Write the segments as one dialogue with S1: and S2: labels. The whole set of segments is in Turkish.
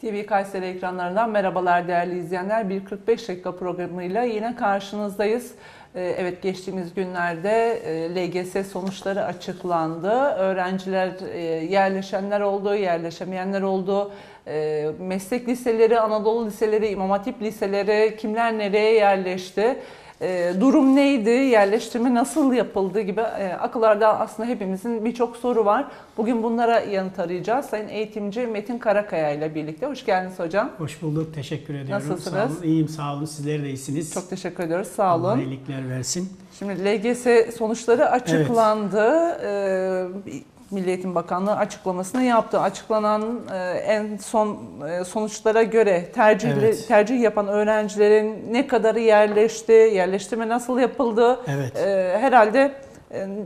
S1: TV Kayseri ekranlarından merhabalar değerli izleyenler. Bir 45 dakika programıyla yine karşınızdayız. Ee, evet geçtiğimiz günlerde e, LGS sonuçları açıklandı. Öğrenciler e, yerleşenler oldu, yerleşemeyenler oldu. E, meslek liseleri, Anadolu liseleri, İmam Hatip liseleri kimler nereye yerleşti? E, durum neydi, yerleştirme nasıl yapıldı gibi e, akıllarda aslında hepimizin birçok soru var. Bugün bunlara yanıt arayacağız. Sayın eğitimci Metin Karakaya ile birlikte. Hoş geldiniz hocam.
S2: Hoş bulduk, teşekkür ediyorum.
S1: Nasılsınız?
S2: Sağ olun. İyiyim, sağ olun. Sizler de iyisiniz.
S1: Çok teşekkür ediyoruz, sağ olun.
S2: Allah iyilikler versin.
S1: Şimdi LGS sonuçları açıklandı. Evet. Ee, Milli Eğitim Bakanlığı açıklamasını yaptı. Açıklanan e, en son e, sonuçlara göre tercih evet. tercih yapan öğrencilerin ne kadarı yerleşti, yerleştirme nasıl yapıldı?
S2: Evet.
S1: E, herhalde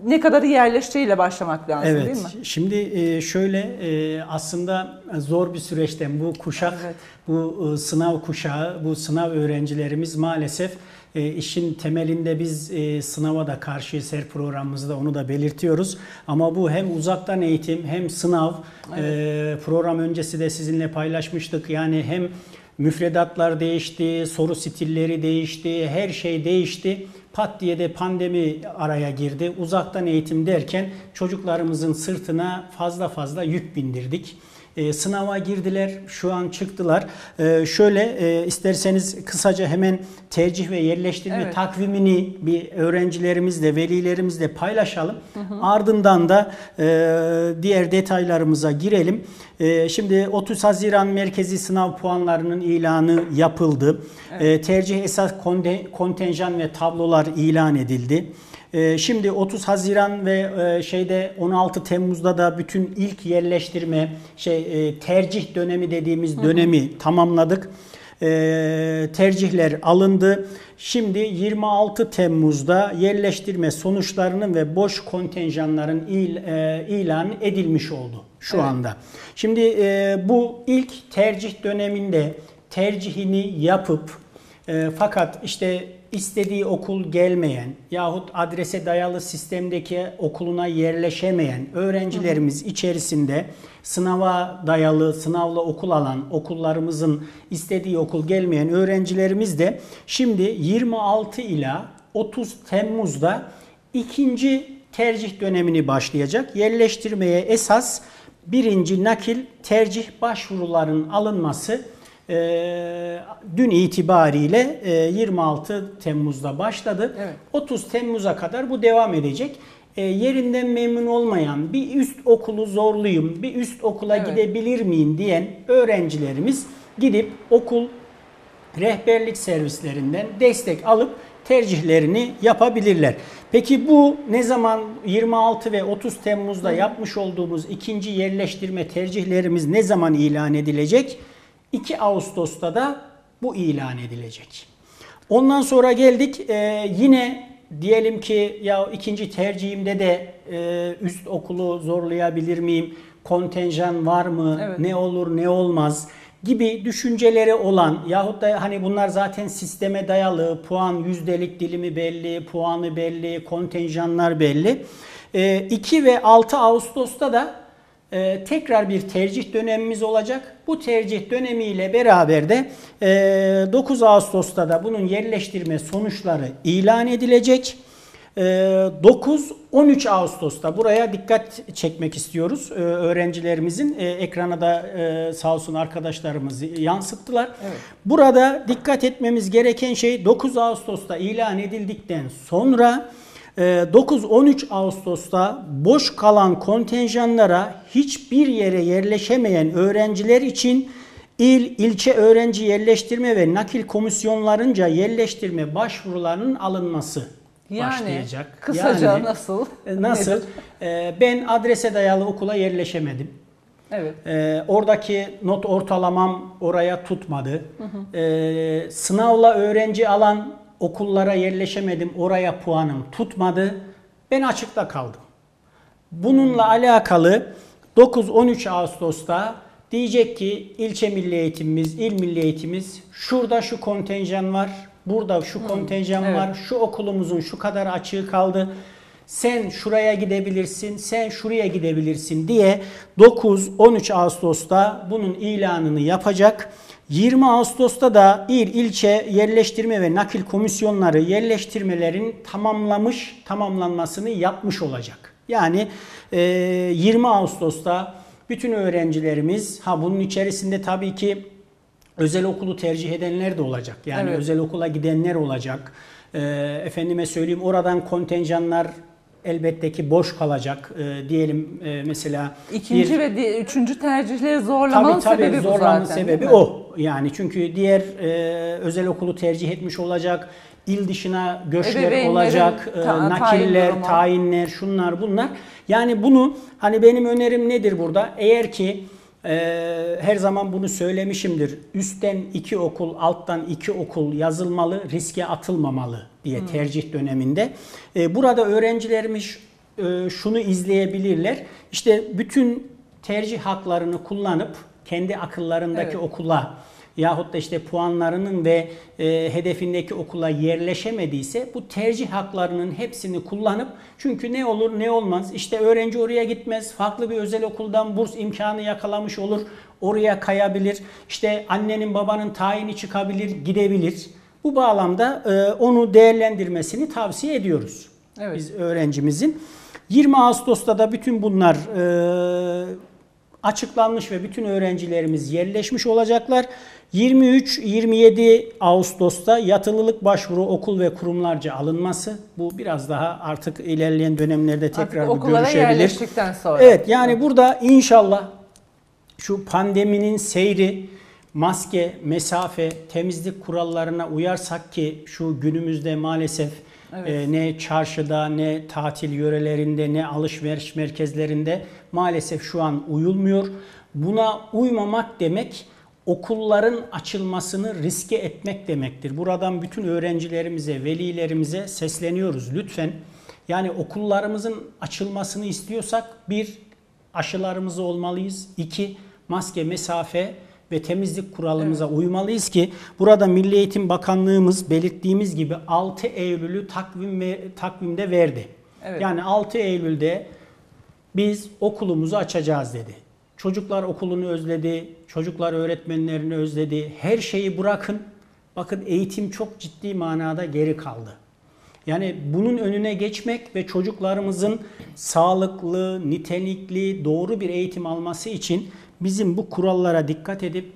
S1: ne kadarı yerleştiğiyle başlamak lazım
S2: evet.
S1: değil mi?
S2: Şimdi şöyle aslında zor bir süreçten bu kuşak, evet. bu sınav kuşağı, bu sınav öğrencilerimiz maalesef e, işin temelinde biz e, sınava da karşıyız her programımızda onu da belirtiyoruz. Ama bu hem uzaktan eğitim hem sınav evet. e, program öncesi de sizinle paylaşmıştık. Yani hem müfredatlar değişti, soru stilleri değişti, her şey değişti. Pat diye de pandemi araya girdi. Uzaktan eğitim derken çocuklarımızın sırtına fazla fazla yük bindirdik. E, sınava girdiler, şu an çıktılar. E, şöyle e, isterseniz kısaca hemen tercih ve yerleştirme evet. takvimini bir öğrencilerimizle, velilerimizle paylaşalım. Hı hı. Ardından da e, diğer detaylarımıza girelim. E, şimdi 30 Haziran merkezi sınav puanlarının ilanı yapıldı. Evet. E, tercih esas kontenjan ve tablolar ilan edildi. Ee, şimdi 30 Haziran ve e, şeyde 16 Temmuz'da da bütün ilk yerleştirme şey e, tercih dönemi dediğimiz dönemi hı hı. tamamladık. Ee, tercihler alındı. Şimdi 26 Temmuz'da yerleştirme sonuçlarının ve boş kontenjanların il, e, ilan edilmiş oldu şu evet. anda. Şimdi bu ilk tercih döneminde tercihini yapıp fakat işte istediği okul gelmeyen yahut adrese dayalı sistemdeki okuluna yerleşemeyen öğrencilerimiz içerisinde sınava dayalı, sınavla okul alan okullarımızın istediği okul gelmeyen öğrencilerimiz de şimdi 26 ila 30 Temmuz'da ikinci tercih dönemini başlayacak. Yerleştirmeye esas birinci nakil tercih başvuruların alınması e, dün itibariyle e, 26 Temmuz'da başladı. Evet. 30 Temmuz'a kadar bu devam edecek. E, yerinden memnun olmayan, bir üst okulu zorluyum, bir üst okula evet. gidebilir miyim diyen öğrencilerimiz gidip okul rehberlik servislerinden destek alıp tercihlerini yapabilirler. Peki bu ne zaman 26 ve 30 Temmuz'da yapmış olduğumuz ikinci yerleştirme tercihlerimiz ne zaman ilan edilecek? 2 Ağustos'ta da bu ilan edilecek. Ondan sonra geldik e, yine diyelim ki ya ikinci tercihimde de e, üst okulu zorlayabilir miyim? Kontenjan var mı? Evet. Ne olur ne olmaz? gibi düşünceleri olan yahut da hani bunlar zaten sisteme dayalı, puan yüzdelik dilimi belli, puanı belli, kontenjanlar belli. E, 2 ve 6 Ağustos'ta da e, tekrar bir tercih dönemimiz olacak. Bu tercih dönemiyle beraber de e, 9 Ağustos'ta da bunun yerleştirme sonuçları ilan edilecek. 9-13 e, Ağustos'ta buraya dikkat çekmek istiyoruz. E, öğrencilerimizin e, ekrana da sağ olsun arkadaşlarımız yansıttılar. Evet. Burada dikkat etmemiz gereken şey 9 Ağustos'ta ilan edildikten sonra 9-13 ee, Ağustos'ta boş kalan kontenjanlara hiçbir yere yerleşemeyen öğrenciler için il, ilçe öğrenci yerleştirme ve nakil komisyonlarınca yerleştirme başvurularının alınması yani, başlayacak.
S1: Kısaca yani, nasıl?
S2: E, nasıl? Ee, ben adrese dayalı okula yerleşemedim.
S1: Evet.
S2: Ee, oradaki not ortalamam oraya tutmadı. Hı hı. Ee, sınavla öğrenci alan okullara yerleşemedim, oraya puanım tutmadı. Ben açıkta kaldım. Bununla alakalı 9-13 Ağustos'ta diyecek ki ilçe milli eğitimimiz, il milli eğitimimiz şurada şu kontenjan var, burada şu kontenjan evet. var, şu okulumuzun şu kadar açığı kaldı. sen şuraya gidebilirsin, sen şuraya gidebilirsin diye 9-13 Ağustos'ta bunun ilanını yapacak. 20 Ağustos'ta da il ilçe yerleştirme ve nakil komisyonları yerleştirmelerin tamamlamış, tamamlanmasını yapmış olacak. Yani 20 Ağustos'ta bütün öğrencilerimiz ha bunun içerisinde tabii ki özel okulu tercih edenler de olacak. Yani evet. özel okula gidenler olacak. E, efendime söyleyeyim oradan kontenjanlar elbette ki boş kalacak. E, diyelim e, mesela
S1: ikinci bir, ve üçüncü tercihleri zorlamanın tabii, tabii, sebebi
S2: zorlamanın
S1: bu
S2: zaten. sebebi o. Yani çünkü diğer e, özel okulu tercih etmiş olacak. il dışına göçler olacak, e, ta, nakiller, tayin tayinler, şunlar bunlar. Yani bunu hani benim önerim nedir burada? Eğer ki ee, her zaman bunu söylemişimdir. Üstten iki okul, alttan iki okul yazılmalı, riske atılmamalı diye hmm. tercih döneminde. Ee, burada öğrencilerimiz e, şunu izleyebilirler. İşte bütün tercih haklarını kullanıp kendi akıllarındaki evet. okula yahut da işte puanlarının ve e, hedefindeki okula yerleşemediyse bu tercih haklarının hepsini kullanıp çünkü ne olur ne olmaz işte öğrenci oraya gitmez farklı bir özel okuldan burs imkanı yakalamış olur oraya kayabilir işte annenin babanın tayini çıkabilir gidebilir bu bağlamda e, onu değerlendirmesini tavsiye ediyoruz evet. biz öğrencimizin 20 Ağustos'ta da bütün bunlar e, açıklanmış ve bütün öğrencilerimiz yerleşmiş olacaklar. 23-27 Ağustos'ta yatılılık başvuru okul ve kurumlarca alınması. Bu biraz daha artık ilerleyen dönemlerde tekrar artık görüşebilir. yerleştikten sonra. Evet yani burada inşallah şu pandeminin seyri maske, mesafe, temizlik kurallarına uyarsak ki şu günümüzde maalesef evet. e, ne çarşıda ne tatil yörelerinde ne alışveriş merkezlerinde maalesef şu an uyulmuyor. Buna uymamak demek okulların açılmasını riske etmek demektir. Buradan bütün öğrencilerimize, velilerimize sesleniyoruz. Lütfen yani okullarımızın açılmasını istiyorsak bir aşılarımızı olmalıyız. İki maske, mesafe ve temizlik kuralımıza evet. uymalıyız ki burada Milli Eğitim Bakanlığımız belirttiğimiz gibi 6 Eylül'ü takvim ve takvimde verdi. Evet. Yani 6 Eylül'de biz okulumuzu açacağız dedi. Çocuklar okulunu özledi, çocuklar öğretmenlerini özledi. Her şeyi bırakın. Bakın eğitim çok ciddi manada geri kaldı. Yani bunun önüne geçmek ve çocuklarımızın sağlıklı, nitelikli, doğru bir eğitim alması için bizim bu kurallara dikkat edip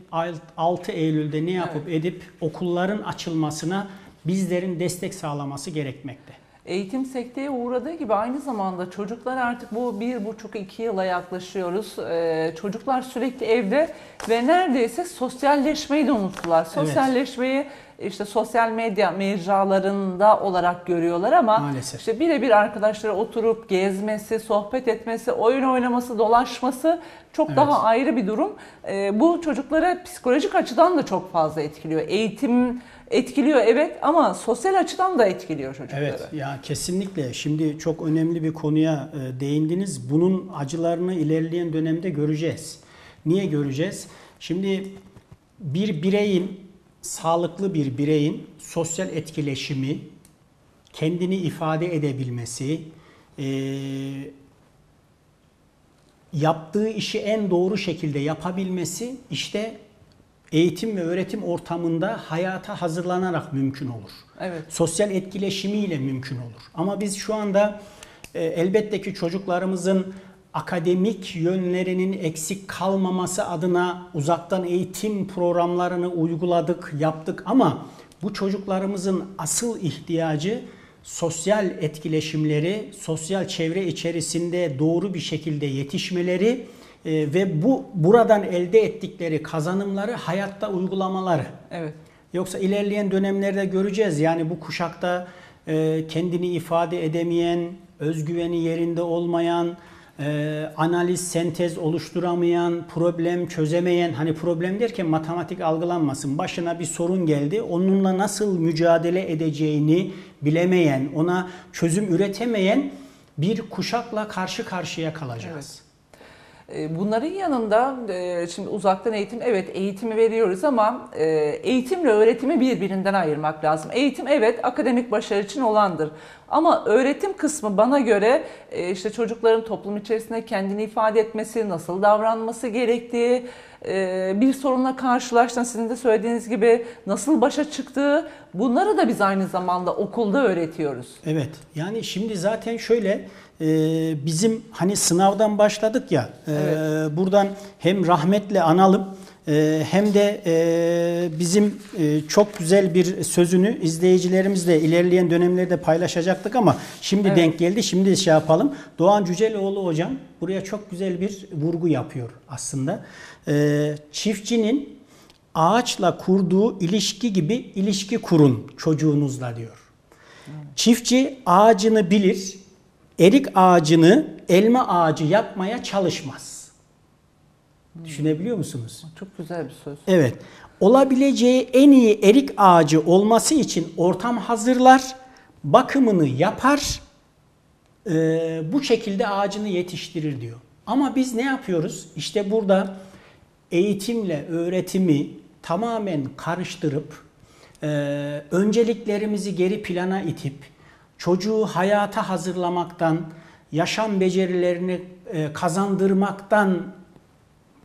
S2: 6 Eylül'de ne yapıp evet. edip okulların açılmasına bizlerin destek sağlaması gerekmekte
S1: eğitim sekteye uğradığı gibi aynı zamanda çocuklar artık bu bir buçuk iki yıla yaklaşıyoruz. Ee, çocuklar sürekli evde ve neredeyse sosyalleşmeyi de unuttular. Sosyalleşmeyi işte sosyal medya mecralarında olarak görüyorlar ama Maalesef. işte birebir arkadaşları oturup gezmesi, sohbet etmesi, oyun oynaması, dolaşması çok evet. daha ayrı bir durum. Ee, bu çocuklara psikolojik açıdan da çok fazla etkiliyor. Eğitim etkiliyor evet ama sosyal açıdan da etkiliyor çocukları.
S2: Evet ya kesinlikle. Şimdi çok önemli bir konuya e, değindiniz. Bunun acılarını ilerleyen dönemde göreceğiz. Niye göreceğiz? Şimdi bir bireyin sağlıklı bir bireyin sosyal etkileşimi, kendini ifade edebilmesi, e, yaptığı işi en doğru şekilde yapabilmesi işte eğitim ve öğretim ortamında hayata hazırlanarak mümkün olur. Evet. Sosyal etkileşimiyle mümkün olur. Ama biz şu anda e, elbette ki çocuklarımızın akademik yönlerinin eksik kalmaması adına uzaktan eğitim programlarını uyguladık, yaptık ama bu çocuklarımızın asıl ihtiyacı sosyal etkileşimleri, sosyal çevre içerisinde doğru bir şekilde yetişmeleri e, ve bu buradan elde ettikleri kazanımları hayatta uygulamaları. Evet. Yoksa ilerleyen dönemlerde göreceğiz. Yani bu kuşakta e, kendini ifade edemeyen, özgüveni yerinde olmayan, e, analiz, sentez oluşturamayan, problem çözemeyen, hani problem derken matematik algılanmasın. Başına bir sorun geldi, onunla nasıl mücadele edeceğini bilemeyen, ona çözüm üretemeyen bir kuşakla karşı karşıya kalacağız. Evet.
S1: E, bunların yanında e, şimdi uzaktan eğitim evet eğitimi veriyoruz ama e, eğitimle öğretimi birbirinden ayırmak lazım. Eğitim evet akademik başarı için olandır. Ama öğretim kısmı bana göre işte çocukların toplum içerisinde kendini ifade etmesi, nasıl davranması gerektiği, bir sorunla karşılaştığında sizin de söylediğiniz gibi nasıl başa çıktığı bunları da biz aynı zamanda okulda öğretiyoruz.
S2: Evet yani şimdi zaten şöyle e, bizim hani sınavdan başladık ya e, evet. buradan hem rahmetle analım e, hem de e, bizim e, çok güzel bir sözünü izleyicilerimizle ilerleyen dönemlerde paylaşacaktık ama şimdi evet. denk geldi. Şimdi şey yapalım. Doğan Cüceloğlu hocam buraya çok güzel bir vurgu yapıyor aslında. E, çiftçinin ağaçla kurduğu ilişki gibi ilişki kurun çocuğunuzla diyor. Çiftçi ağacını bilir, erik ağacını elma ağacı yapmaya çalışmaz. Düşünebiliyor musunuz?
S1: Çok güzel bir söz.
S2: Evet. Olabileceği en iyi erik ağacı olması için ortam hazırlar, bakımını yapar, e, bu şekilde ağacını yetiştirir diyor. Ama biz ne yapıyoruz? İşte burada eğitimle öğretimi tamamen karıştırıp, e, önceliklerimizi geri plana itip, çocuğu hayata hazırlamaktan, yaşam becerilerini e, kazandırmaktan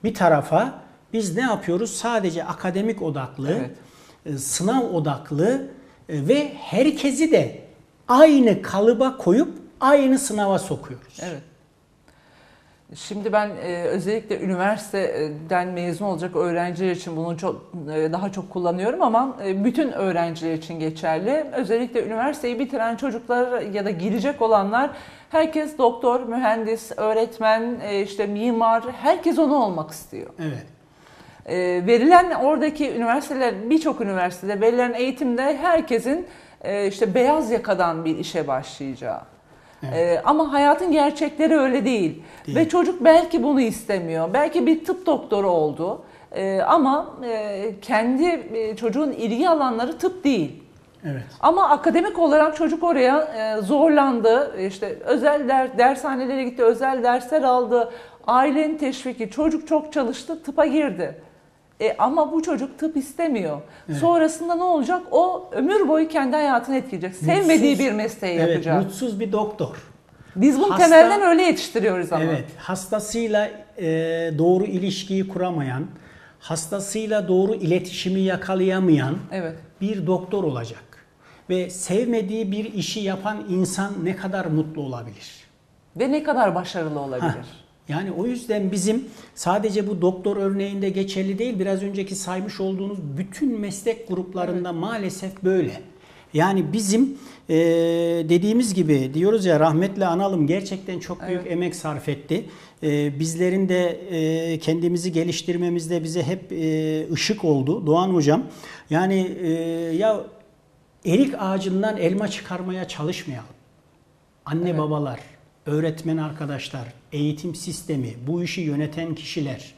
S2: bir tarafa biz ne yapıyoruz? Sadece akademik odaklı, evet. E, sınav odaklı e, ve herkesi de aynı kalıba koyup aynı sınava sokuyoruz.
S1: Evet. Şimdi ben e, özellikle üniversiteden mezun olacak öğrenciler için bunu çok e, daha çok kullanıyorum ama e, bütün öğrenciler için geçerli. Özellikle üniversiteyi bitiren çocuklar ya da girecek olanlar herkes doktor, mühendis, öğretmen, e, işte mimar herkes onu olmak istiyor.
S2: Evet.
S1: E, verilen oradaki üniversiteler birçok üniversitede verilen eğitimde herkesin e, işte beyaz yakadan bir işe başlayacağı Evet. Ee, ama hayatın gerçekleri öyle değil. değil. Ve çocuk belki bunu istemiyor. Belki bir tıp doktoru oldu. Ee, ama e, kendi e, çocuğun ilgi alanları tıp değil.
S2: Evet.
S1: Ama akademik olarak çocuk oraya e, zorlandı. İşte özel der, dershanelere gitti, özel dersler aldı. Ailenin teşviki, çocuk çok çalıştı, tıpa girdi. E, ama bu çocuk tıp istemiyor. Evet. Sonrasında ne olacak? O ömür boyu kendi hayatını etkileyecek. Mutsuz, Sevmediği bir mesleği
S2: evet,
S1: yapacak.
S2: Mutsuz bir doktor.
S1: Biz bunu Hasta, temelden öyle yetiştiriyoruz ama. Evet,
S2: hastasıyla e, doğru ilişkiyi kuramayan, hastasıyla doğru iletişimi yakalayamayan evet. bir doktor olacak. Ve sevmediği bir işi yapan insan ne kadar mutlu olabilir?
S1: Ve ne kadar başarılı olabilir? Heh.
S2: Yani o yüzden bizim sadece bu doktor örneğinde geçerli değil, biraz önceki saymış olduğunuz bütün meslek gruplarında evet. maalesef böyle. Yani bizim e, dediğimiz gibi diyoruz ya rahmetle analım gerçekten çok büyük evet. emek sarf etti. E, bizlerin de e, kendimizi geliştirmemizde bize hep e, ışık oldu Doğan Hocam. Yani e, ya erik ağacından elma çıkarmaya çalışmayalım. Anne evet. babalar, öğretmen arkadaşlar, eğitim sistemi, bu işi yöneten kişiler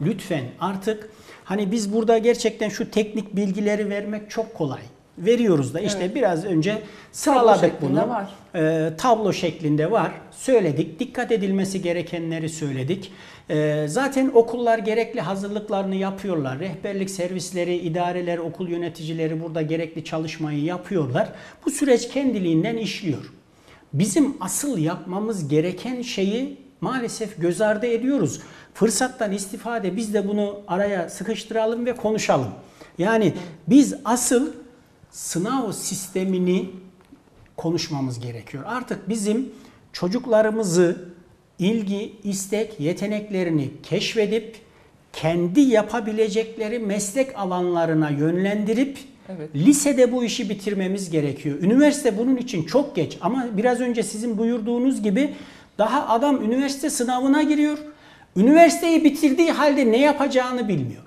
S2: lütfen artık hani biz burada gerçekten şu teknik bilgileri vermek çok kolay. Veriyoruz da işte evet. biraz önce sıraladık tablo bunu. Var. E, tablo şeklinde var. Söyledik. Dikkat edilmesi gerekenleri söyledik. E, zaten okullar gerekli hazırlıklarını yapıyorlar. Rehberlik servisleri, idareler, okul yöneticileri burada gerekli çalışmayı yapıyorlar. Bu süreç kendiliğinden işliyor. Bizim asıl yapmamız gereken şeyi maalesef göz ardı ediyoruz. Fırsattan istifade biz de bunu araya sıkıştıralım ve konuşalım. Yani biz asıl sınav sistemini konuşmamız gerekiyor. Artık bizim çocuklarımızı ilgi, istek, yeteneklerini keşfedip kendi yapabilecekleri meslek alanlarına yönlendirip Evet. Lisede bu işi bitirmemiz gerekiyor. Üniversite bunun için çok geç ama biraz önce sizin buyurduğunuz gibi daha adam üniversite sınavına giriyor. Üniversiteyi bitirdiği halde ne yapacağını bilmiyor.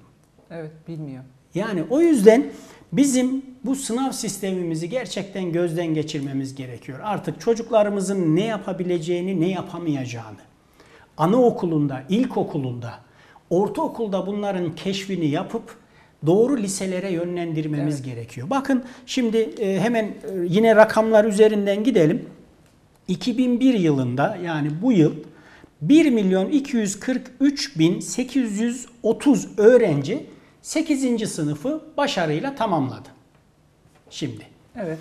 S1: Evet, bilmiyor.
S2: Yani o yüzden bizim bu sınav sistemimizi gerçekten gözden geçirmemiz gerekiyor. Artık çocuklarımızın ne yapabileceğini, ne yapamayacağını. Anaokulunda, ilkokulunda, ortaokulda bunların keşfini yapıp doğru liselere yönlendirmemiz evet. gerekiyor. Bakın şimdi e, hemen e, yine rakamlar üzerinden gidelim. 2001 yılında yani bu yıl 1 milyon 243 bin 830 öğrenci 8. sınıfı başarıyla tamamladı. Şimdi.
S1: Evet.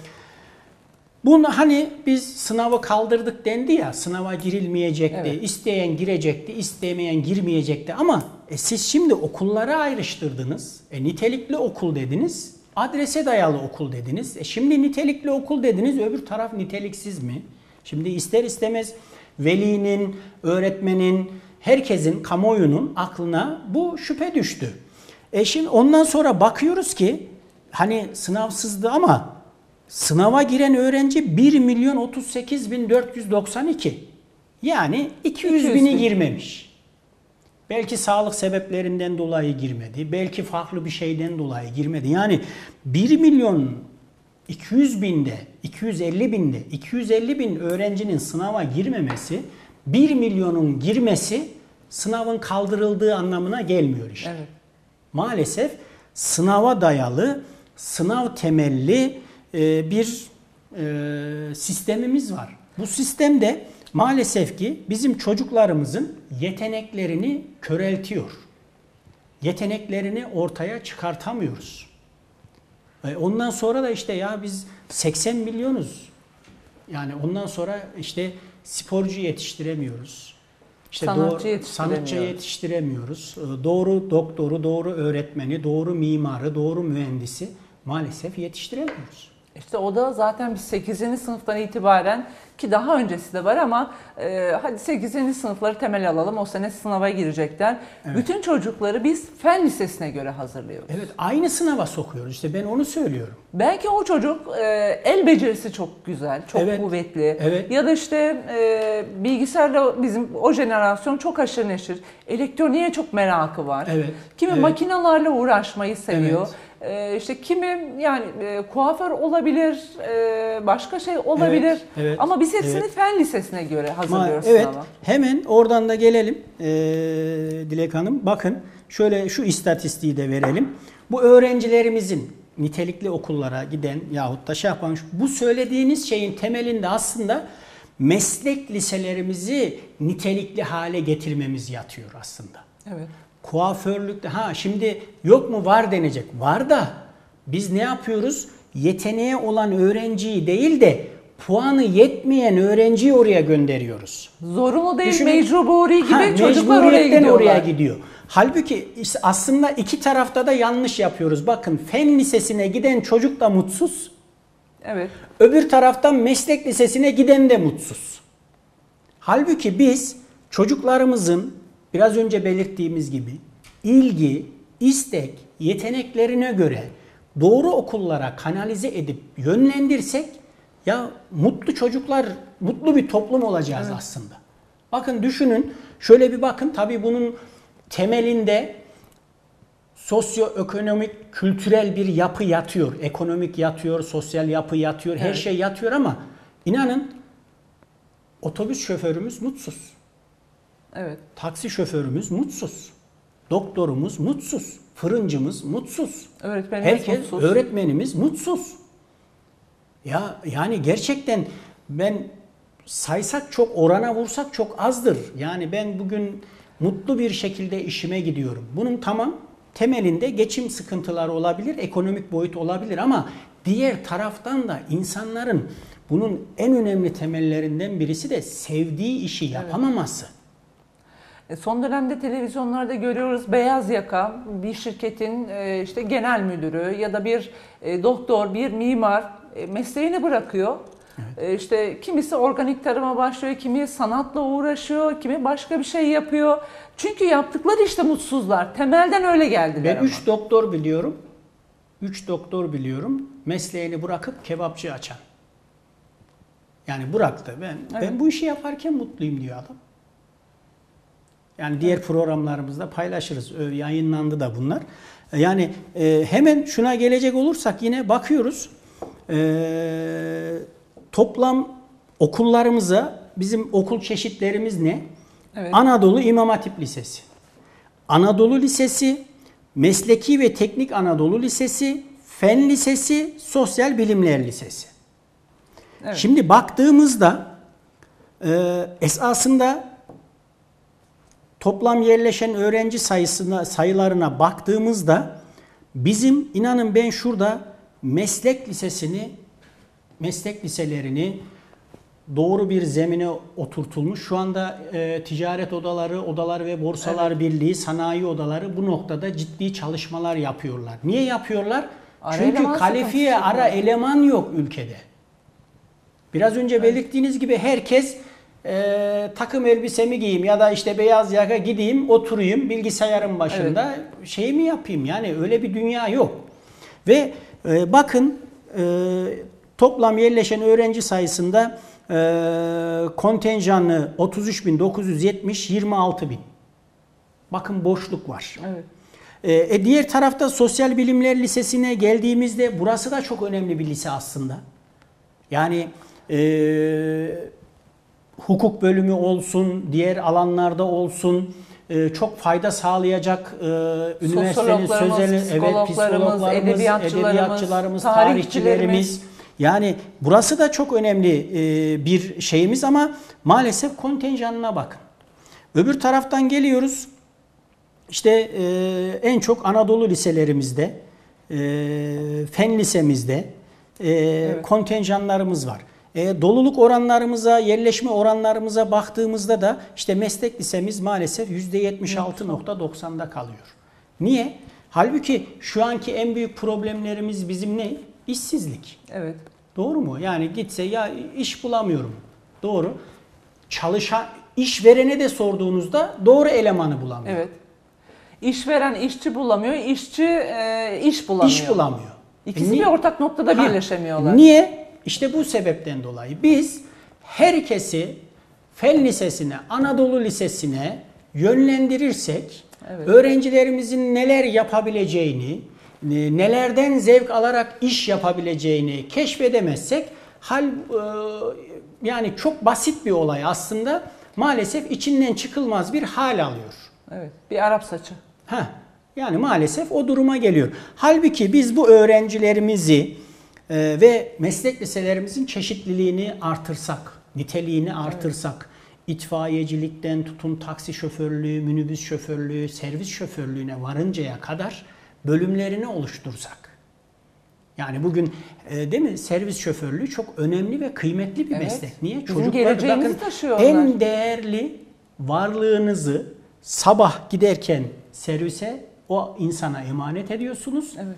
S2: Bunu hani biz sınavı kaldırdık dendi ya, sınava girilmeyecekti,
S1: Evet.
S2: isteyen girecekti, istemeyen girmeyecekti ama e, siz şimdi okulları ayrıştırdınız. E, nitelikli okul dediniz, adrese dayalı okul dediniz. E, şimdi nitelikli okul dediniz, öbür taraf niteliksiz mi? Şimdi ister istemez velinin, öğretmenin, herkesin, kamuoyunun aklına bu şüphe düştü. E şimdi ondan sonra bakıyoruz ki hani sınavsızdı ama Sınava giren öğrenci 1 milyon 38 bin 492. Yani 200,
S1: 200
S2: bini
S1: bin.
S2: girmemiş. Belki sağlık sebeplerinden dolayı girmedi. Belki farklı bir şeyden dolayı girmedi. Yani 1 milyon 200 binde, 250 binde, 250 bin öğrencinin sınava girmemesi, 1 milyonun girmesi sınavın kaldırıldığı anlamına gelmiyor işte
S1: Evet.
S2: maalesef sınava dayalı, sınav temelli e, bir e, sistemimiz var. Bu sistemde maalesef ki bizim çocuklarımızın yeteneklerini köreltiyor. Yeteneklerini ortaya çıkartamıyoruz. E, Ondan sonra da işte ya biz 80 milyonuz. Yani ondan sonra işte sporcu yetiştiremiyoruz. İşte
S1: Sanatçı
S2: doğru,
S1: yetiştiremiyoruz.
S2: sanatçı yetiştiremiyoruz. Doğru doktoru, doğru öğretmeni, doğru mimarı, doğru mühendisi maalesef yetiştiremiyoruz.
S1: İşte o da zaten biz 8. sınıftan itibaren ki daha öncesi de var ama e, hadi 8. sınıfları temel alalım o sene sınava girecekler.
S2: Evet.
S1: Bütün çocukları biz fen lisesine göre hazırlıyoruz.
S2: Evet aynı sınava sokuyoruz. İşte ben onu söylüyorum.
S1: Belki o çocuk e, el becerisi çok güzel, çok
S2: Evet.
S1: kuvvetli.
S2: Evet.
S1: Ya da işte e, bilgisayarla bizim o jenerasyon çok aşırı neşir. Elektroniğe çok merakı var.
S2: Evet.
S1: Kimi
S2: Evet.
S1: makinalarla uğraşmayı seviyor.
S2: Evet.
S1: E, işte kimi yani e, kuaför olabilir, e, başka şey olabilir.
S2: Evet, evet,
S1: Ama biz hepsini
S2: evet.
S1: fen lisesine göre
S2: Ma-
S1: hazırlıyoruz
S2: evet
S1: sınava.
S2: hemen oradan da gelelim ee, Dilek Hanım. Bakın şöyle şu istatistiği de verelim. Bu öğrencilerimizin nitelikli okullara giden yahut da şey yapan bu söylediğiniz şeyin temelinde aslında meslek liselerimizi nitelikli hale getirmemiz yatıyor aslında.
S1: Evet.
S2: Kuaförlükte ha şimdi yok mu var denecek. Var da biz ne yapıyoruz? Yeteneğe olan öğrenciyi değil de puanı yetmeyen öğrenciyi oraya gönderiyoruz.
S1: Zorunlu değil,
S2: Düşünün-
S1: mecburi gibi
S2: Ha,
S1: çocuklar oraya gidiyorlar.
S2: oraya gidiyor. Halbuki işte aslında iki tarafta da yanlış yapıyoruz. Bakın fen lisesine giden çocuk da mutsuz.
S1: Evet.
S2: Öbür taraftan meslek lisesine giden de mutsuz. Halbuki biz çocuklarımızın biraz önce belirttiğimiz gibi ilgi, istek, yeteneklerine göre doğru okullara kanalize edip yönlendirsek ya mutlu çocuklar, mutlu bir toplum olacağız aslında. Bakın düşünün, şöyle bir bakın tabii bunun temelinde sosyoekonomik, kültürel bir yapı yatıyor. Ekonomik yatıyor, sosyal yapı yatıyor, her
S1: Evet.
S2: şey yatıyor ama inanın otobüs şoförümüz mutsuz.
S1: Evet.
S2: Taksi şoförümüz mutsuz. Doktorumuz mutsuz. Fırıncımız mutsuz.
S1: Öğretmenimiz
S2: Herkes
S1: mutsuz.
S2: öğretmenimiz mutsuz. Ya yani gerçekten ben saysak çok orana vursak çok azdır. Yani ben bugün mutlu bir şekilde işime gidiyorum. Bunun tamam temelinde geçim sıkıntıları olabilir, ekonomik boyut olabilir ama diğer taraftan da insanların bunun en önemli temellerinden birisi de sevdiği işi yapamaması.
S1: E, Son dönemde televizyonlarda görüyoruz beyaz yaka bir şirketin e, işte genel müdürü ya da bir e, doktor, bir mimar e, mesleğini bırakıyor. E, İşte kimisi organik tarıma başlıyor, kimi sanatla uğraşıyor, kimi başka bir şey yapıyor. Çünkü yaptıkları işte mutsuzlar. Temelden öyle geldiler
S2: Ben
S1: ama.
S2: 3 doktor biliyorum. 3 doktor biliyorum. Mesleğini bırakıp kebapçı açan. Yani bıraktı. Ben
S1: Evet.
S2: ben bu işi yaparken mutluyum diyor adam. Yani diğer programlarımızda paylaşırız. Yayınlandı da bunlar. Yani e, hemen şuna gelecek olursak yine bakıyoruz. E, toplam okullarımıza bizim okul çeşitlerimiz ne?
S1: Evet.
S2: Anadolu İmam Hatip Lisesi. Anadolu Lisesi, Mesleki ve Teknik Anadolu Lisesi, Fen Lisesi, Sosyal Bilimler Lisesi.
S1: Evet.
S2: Şimdi baktığımızda e, esasında toplam yerleşen öğrenci sayısına sayılarına baktığımızda bizim inanın ben şurada meslek lisesini meslek liselerini doğru bir zemine oturtulmuş. Şu anda e, ticaret odaları, odalar ve borsalar
S1: Evet.
S2: birliği, sanayi odaları bu noktada ciddi çalışmalar yapıyorlar. Niye yapıyorlar?
S1: Ara
S2: Çünkü kalifiye ara eleman yok ülkede. Biraz önce belirttiğiniz gibi herkes e, takım elbisemi giyeyim ya da işte beyaz yaka gideyim oturayım bilgisayarın başında şey mi yapayım yani öyle bir dünya yok. Ve e, bakın e, toplam yerleşen öğrenci sayısında e, kontenjanlı 33.970 26.000. Bakın boşluk var.
S1: Evet.
S2: E, e, diğer tarafta Sosyal Bilimler Lisesi'ne geldiğimizde burası da çok önemli bir lise aslında. Yani e, hukuk bölümü olsun, diğer alanlarda olsun e, çok fayda sağlayacak e, üniversitenin
S1: Sosyologlarımız,
S2: sözel evet
S1: psikologlarımız, edebiyatçılarımız,
S2: edebiyatçılarımız,
S1: tarihçilerimiz.
S2: yani burası da çok önemli e, bir şeyimiz ama maalesef kontenjanına bakın. Öbür taraftan geliyoruz. İşte en çok Anadolu liselerimizde, fen lisemizde e, kontenjanlarımız var. E, doluluk oranlarımıza, yerleşme oranlarımıza baktığımızda da işte meslek lisemiz maalesef %76.90'da kalıyor. Niye? Halbuki şu anki en büyük problemlerimiz bizim ne? İşsizlik.
S1: Evet.
S2: Doğru mu? Yani gitse ya iş bulamıyorum. Doğru. Çalışan işverene de sorduğunuzda doğru elemanı bulamıyor.
S1: Evet. İşveren işçi bulamıyor, işçi e, iş bulamıyor.
S2: İş bulamıyor.
S1: İkisi
S2: E
S1: bir ortak noktada
S2: Ha,
S1: birleşemiyorlar.
S2: Niye? İşte bu sebepten dolayı biz herkesi Fen Lisesi'ne, Anadolu Lisesi'ne yönlendirirsek
S1: Evet.
S2: öğrencilerimizin neler yapabileceğini, e, nelerden zevk alarak iş yapabileceğini keşfedemezsek hal e, yani çok basit bir olay aslında maalesef içinden çıkılmaz bir hal alıyor.
S1: Evet. Bir Arap saçı.
S2: Heh, yani maalesef o duruma geliyor. Halbuki biz bu öğrencilerimizi e, ve meslek liselerimizin çeşitliliğini artırsak, niteliğini artırsak, itfaiyecilikten tutun taksi şoförlüğü, minibüs şoförlüğü, servis şoförlüğüne varıncaya kadar bölümlerini oluştursak. Yani bugün e, değil mi servis şoförlüğü çok önemli ve kıymetli bir
S1: Evet.
S2: meslek. Niye?
S1: Bizim geleceğimizi taşıyor onlar.
S2: en değerli varlığınızı sabah giderken servise o insana emanet ediyorsunuz.
S1: Evet.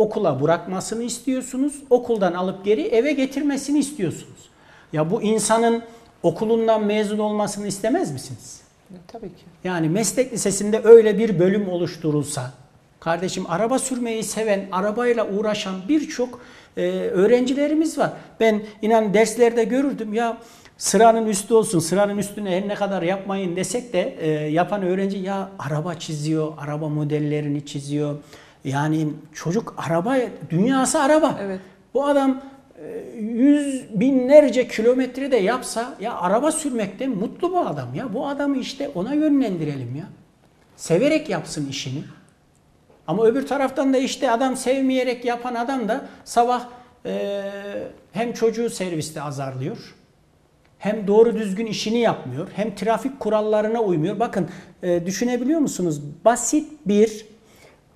S2: Okula bırakmasını istiyorsunuz. Okuldan alıp geri eve getirmesini istiyorsunuz. Ya bu insanın okulundan mezun olmasını istemez misiniz?
S1: E, Tabii ki.
S2: Yani meslek lisesinde öyle bir bölüm oluşturulsa, kardeşim araba sürmeyi seven, arabayla uğraşan birçok e, öğrencilerimiz var. Ben inan derslerde görürdüm ya sıranın üstü olsun, sıranın üstüne her ne kadar yapmayın desek de e, yapan öğrenci ya araba çiziyor, araba modellerini çiziyor. Yani çocuk araba, dünyası araba.
S1: Evet.
S2: Bu adam e, yüz binlerce kilometre de yapsa ya araba sürmekten mutlu bu adam ya. Bu adamı işte ona yönlendirelim ya. Severek yapsın işini. Ama öbür taraftan da işte adam sevmeyerek yapan adam da sabah e, hem çocuğu serviste azarlıyor. Hem doğru düzgün işini yapmıyor. Hem trafik kurallarına uymuyor. Bakın e, düşünebiliyor musunuz? Basit bir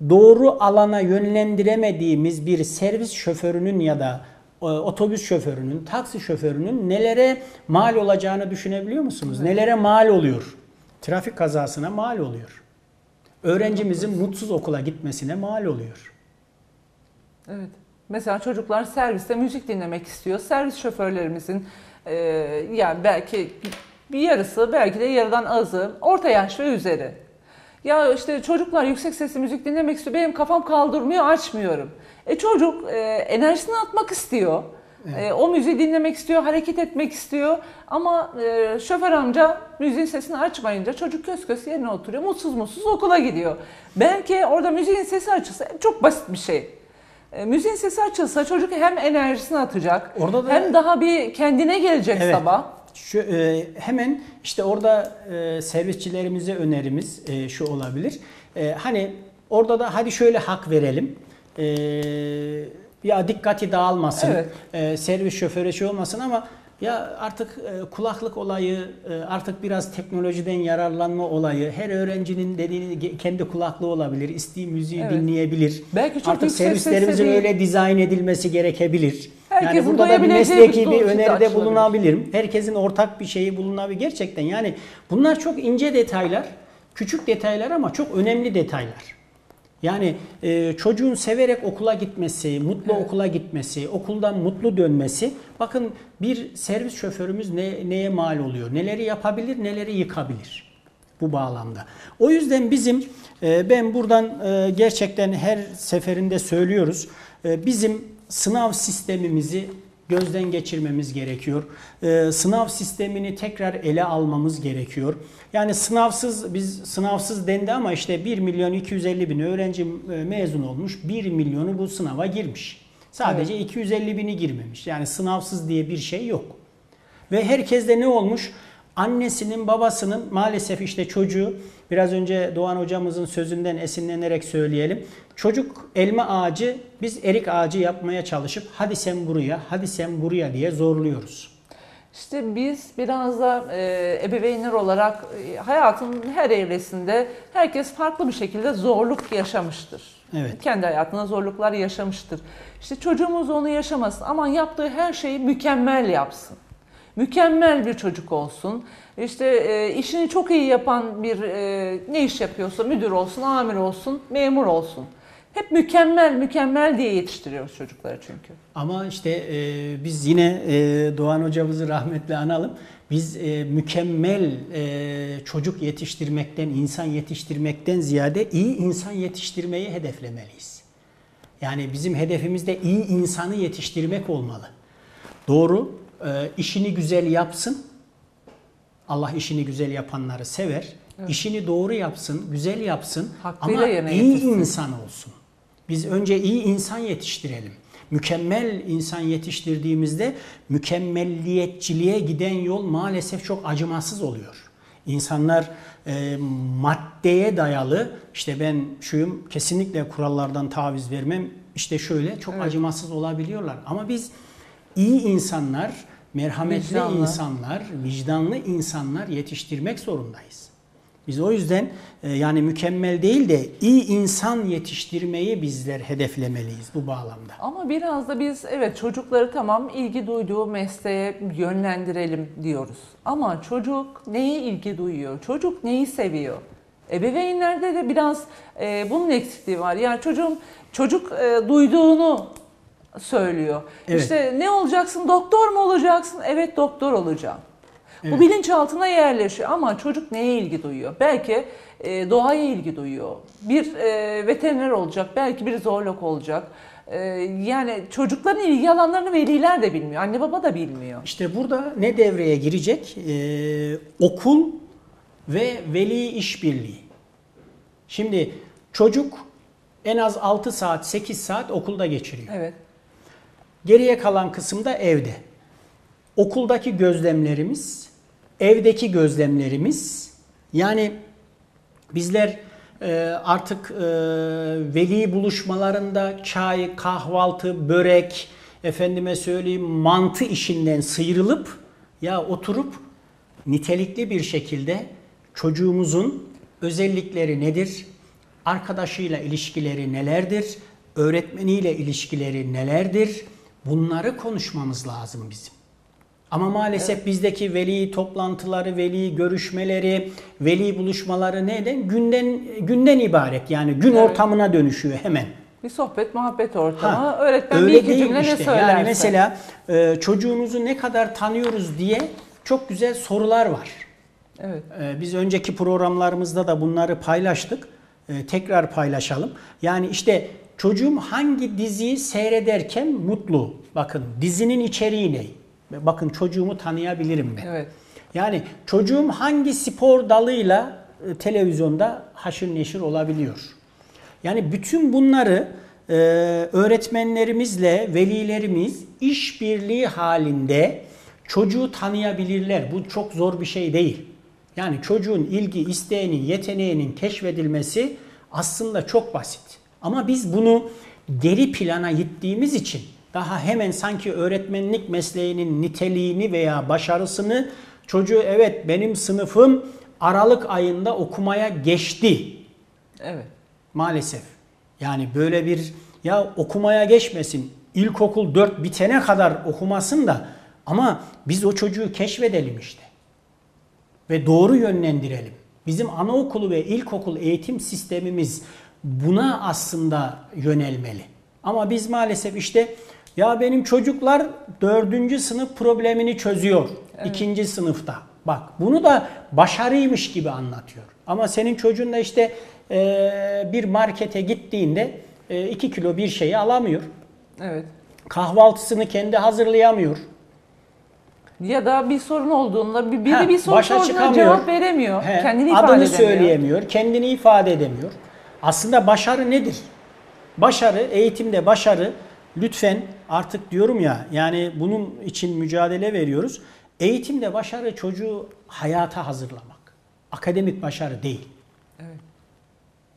S2: doğru alana yönlendiremediğimiz bir servis şoförünün ya da e, otobüs şoförünün, taksi şoförünün nelere mal olacağını düşünebiliyor musunuz? Nelere mal oluyor? Trafik kazasına mal oluyor. Öğrencimizin mutsuz okula gitmesine mal oluyor.
S1: Evet. Mesela çocuklar serviste müzik dinlemek istiyor. Servis şoförlerimizin e, yani belki bir yarısı belki de yarıdan azı orta yaş ve üzeri. Ya işte çocuklar yüksek sesli müzik dinlemek istiyor. Benim kafam kaldırmıyor, açmıyorum. E çocuk e, enerjisini atmak istiyor. E, o müziği dinlemek istiyor, hareket etmek istiyor. Ama e, şoför amca müziğin sesini açmayınca çocuk kös kös yerine oturuyor. Mutsuz mutsuz okula gidiyor. Belki orada müziğin sesi açılsa çok basit bir şey. E, müziğin sesi açılsa çocuk hem enerjisini atacak
S2: Orada da-
S1: hem daha bir kendine gelecek
S2: Evet.
S1: sabah.
S2: Şu, e, hemen işte orada e, servisçilerimize önerimiz e, şu olabilir. E, hani orada da hadi şöyle hak verelim. E, ya dikkati dağılmasın.
S1: Evet.
S2: E, servis şoförü şey olmasın ama Ya artık e, kulaklık olayı, e, artık biraz teknolojiden yararlanma olayı, her öğrencinin dediğini kendi kulaklığı olabilir, istediği müziği
S1: Evet.
S2: dinleyebilir.
S1: Belki çok
S2: artık servislerimizin öyle dizayn edilmesi gerekebilir.
S1: Herkesin
S2: yani burada da bir mesleki
S1: bir
S2: öneride bulunabilirim. Herkesin ortak bir şeyi bulunabilir gerçekten. Yani bunlar çok ince detaylar, küçük detaylar ama çok önemli detaylar. Yani e, çocuğun severek okula gitmesi, mutlu
S1: Evet.
S2: okula gitmesi, okuldan mutlu dönmesi. Bakın bir servis şoförümüz ne, neye mal oluyor? Neleri yapabilir, neleri yıkabilir bu bağlamda. O yüzden bizim e, ben buradan e, gerçekten her seferinde söylüyoruz. E, bizim sınav sistemimizi gözden geçirmemiz gerekiyor. E, sınav sistemini tekrar ele almamız gerekiyor. Yani sınavsız biz sınavsız dendi ama işte 1 milyon 250 bin öğrenci e, mezun olmuş. 1 milyonu bu sınava girmiş. Sadece 250 bini girmemiş. Yani sınavsız diye bir şey yok. Ve herkeste ne olmuş? Annesinin babasının maalesef işte çocuğu biraz önce Doğan hocamızın sözünden esinlenerek söyleyelim. Çocuk elma ağacı biz erik ağacı yapmaya çalışıp hadi sen buraya hadi sen buraya diye zorluyoruz.
S1: İşte biz biraz da e, ebeveynler olarak e, hayatın her evresinde herkes farklı bir şekilde zorluk yaşamıştır.
S2: Evet.
S1: Kendi hayatında zorluklar yaşamıştır. İşte çocuğumuz onu yaşamasın ama yaptığı her şeyi mükemmel yapsın. Mükemmel bir çocuk olsun. İşte e, işini çok iyi yapan bir e, ne iş yapıyorsa müdür olsun, amir olsun, memur olsun. Hep mükemmel mükemmel diye yetiştiriyoruz çocukları çünkü.
S2: Ama işte e, biz yine e, Doğan hocamızı rahmetle analım. Biz e, mükemmel e, çocuk yetiştirmekten, insan yetiştirmekten ziyade iyi insan yetiştirmeyi hedeflemeliyiz. Yani bizim hedefimiz de iyi insanı yetiştirmek olmalı. Doğru, e, işini güzel yapsın. Allah işini güzel yapanları sever. İşini doğru yapsın, güzel yapsın
S1: Hakkıyla
S2: ama iyi
S1: getirsin.
S2: insan olsun. Biz önce iyi insan yetiştirelim. Mükemmel insan yetiştirdiğimizde mükemmelliyetçiliğe giden yol maalesef çok acımasız oluyor. İnsanlar e, maddeye dayalı işte ben şuyum kesinlikle kurallardan taviz vermem işte şöyle çok
S1: Evet.
S2: acımasız olabiliyorlar. Ama biz iyi insanlar, merhametli
S1: Vicdanlı.
S2: insanlar, vicdanlı insanlar yetiştirmek zorundayız. Biz o yüzden e, yani mükemmel değil de iyi insan yetiştirmeyi bizler hedeflemeliyiz bu bağlamda.
S1: Ama biraz da biz evet çocukları tamam ilgi duyduğu mesleğe yönlendirelim diyoruz. Ama çocuk neye ilgi duyuyor? Çocuk neyi seviyor? Ebeveynlerde de biraz e, bunun eksikliği var. Yani çocuğum çocuk e, duyduğunu söylüyor.
S2: Evet.
S1: İşte ne olacaksın? Doktor mu olacaksın? Evet doktor olacağım.
S2: Evet.
S1: Bu bilinçaltına yerleşiyor ama çocuk neye ilgi duyuyor? Belki e, doğaya ilgi duyuyor. Bir e, veteriner olacak, belki bir zoolog olacak. E, yani çocukların ilgi alanlarını veliler de bilmiyor, anne baba da bilmiyor.
S2: İşte burada ne devreye girecek? Ee, okul ve veli işbirliği. Şimdi çocuk en az 6 saat, 8 saat okulda geçiriyor.
S1: Evet,
S2: Geriye kalan kısımda evde. Okuldaki gözlemlerimiz, evdeki gözlemlerimiz yani bizler e, artık e, veli buluşmalarında çay, kahvaltı, börek, efendime söyleyeyim mantı işinden sıyrılıp ya oturup nitelikli bir şekilde çocuğumuzun özellikleri nedir? Arkadaşıyla ilişkileri nelerdir? Öğretmeniyle ilişkileri nelerdir? Bunları konuşmamız lazım bizim. Ama maalesef bizdeki veli toplantıları, veli görüşmeleri, veli buluşmaları neden? Günden günden ibaret. Yani gün
S1: Evet.
S2: ortamına dönüşüyor hemen.
S1: bir sohbet, muhabbet ortamı.
S2: Ha,
S1: Öğretmen bir
S2: öyle
S1: iki
S2: değil
S1: cümle
S2: işte.
S1: ne söylerse.
S2: Yani mesela e, çocuğunuzu ne kadar tanıyoruz diye çok güzel sorular var.
S1: Evet,
S2: Ee, Biz önceki programlarımızda da bunları paylaştık. Ee, Tekrar paylaşalım. Yani işte çocuğum hangi diziyi seyrederken mutlu. Bakın dizinin içeriği ne? Bakın çocuğumu tanıyabilirim ben.
S1: evet.
S2: Yani çocuğum hangi spor dalıyla e, televizyonda haşır neşir olabiliyor. Yani bütün bunları e, öğretmenlerimizle velilerimiz işbirliği halinde çocuğu tanıyabilirler. Bu çok zor bir şey değil. Yani çocuğun ilgi, isteğinin, yeteneğinin keşfedilmesi aslında çok basit. Ama biz bunu geri plana gittiğimiz için Daha hemen sanki öğretmenlik mesleğinin niteliğini veya başarısını çocuğu evet benim sınıfım Aralık ayında okumaya geçti.
S1: Evet.
S2: Maalesef. Yani böyle bir ya okumaya geçmesin. İlkokul 4 bitene kadar okumasın da ama biz o çocuğu keşfedelim işte. Ve doğru yönlendirelim. Bizim anaokulu ve ilkokul eğitim sistemimiz buna aslında yönelmeli. Ama biz maalesef işte ya benim çocuklar dördüncü sınıf problemini çözüyor. Evet. ikinci sınıfta. Bak bunu da başarıymış gibi anlatıyor. Ama senin çocuğun da işte e, bir markete gittiğinde 2 e, kilo bir şeyi alamıyor.
S1: Evet.
S2: Kahvaltısını kendi hazırlayamıyor.
S1: Ya da bir sorun olduğunda biri He, bir soru sorduğunda cevap veremiyor. He, kendini ifade adını
S2: edemiyor. söyleyemiyor, kendini ifade edemiyor. Aslında başarı nedir? Başarı, eğitimde başarı lütfen artık diyorum ya yani bunun için mücadele veriyoruz. Eğitimde başarı çocuğu hayata hazırlamak. Akademik başarı değil. Evet.